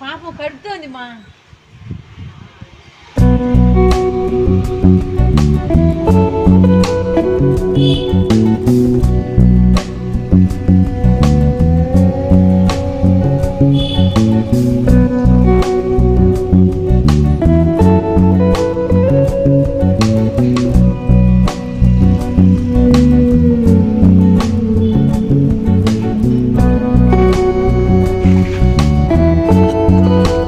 పాపం కడుతోంది మా 啊。